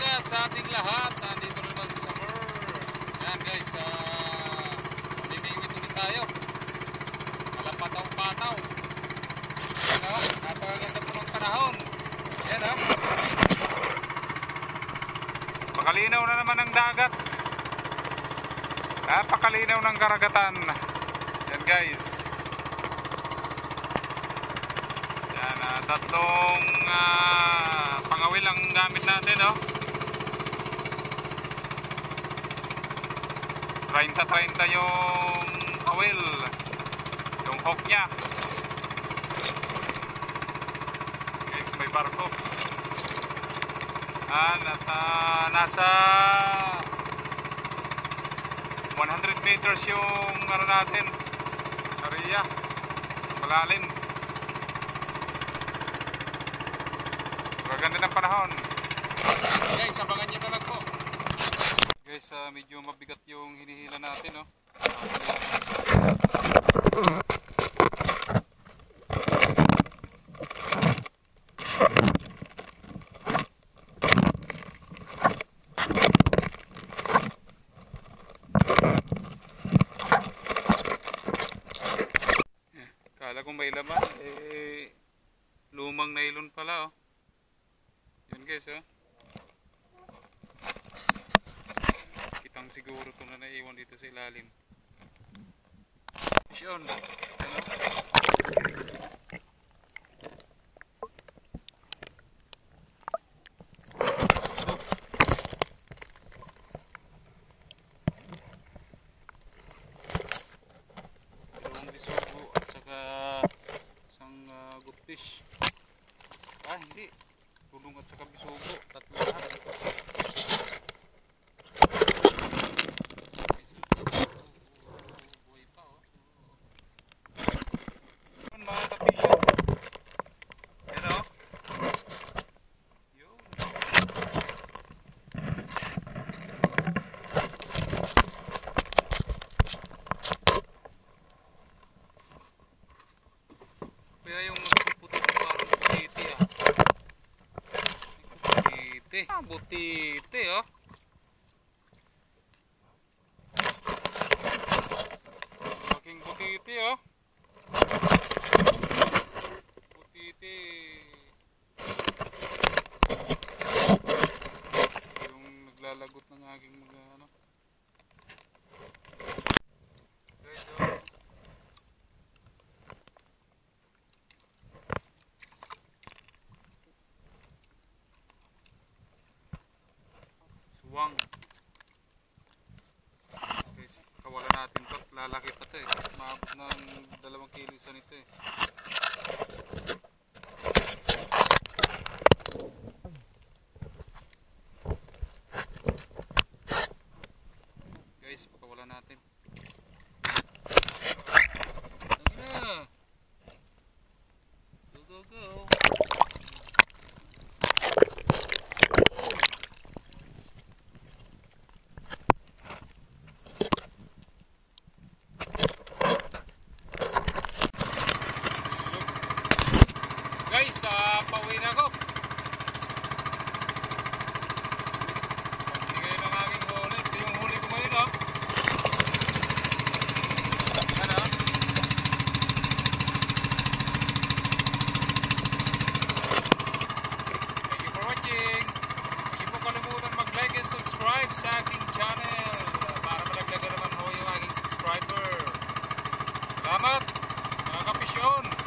umaga sa ating lahat. Nandito naman sa summer. Yan guys, uh, mamimingwit ulit tayo. Kalapataw-pataw. Yan o, napakaganda po ng panahon. Yan o. Pakalinaw na naman ang dagat. Napakalinaw ng karagatan. Yan guys. Yan, ah, tatlong ah, pangawil ang gamit natin, no? 30-30 yung awil. Yung hook niya. Guys, may barko. Yan, at ah, nasa 100 meters yung ano natin. Area. Malalim. Maganda ng panahon. Guys, abangan nyo na lang po. Guys, ah, medyo mabigat yung hinihila natin, no? Kala ko may laman, eh, lumang nylon pala, oh. Yun guys, oh. Kitang siguro ito na naiwan dito sa ilalim. Fish on. Ano? Goldfish. Ah, hindi. Tulong at saka bisugo. Tatlo lahat. Buhay pa, oh. Yun, mga kapisyo. Yan, oh. Yun. Kaya yung nagpuputi parang butiti ah. Ah, butiti oh. Laking butiti oh. Butiti. Yung naglalagot ng aking mga ano. Lalaki pa to eh. Maabot ng dalawang kilo isa nito eh. Guys, pakawalan natin. Salamat, mga kapisyon!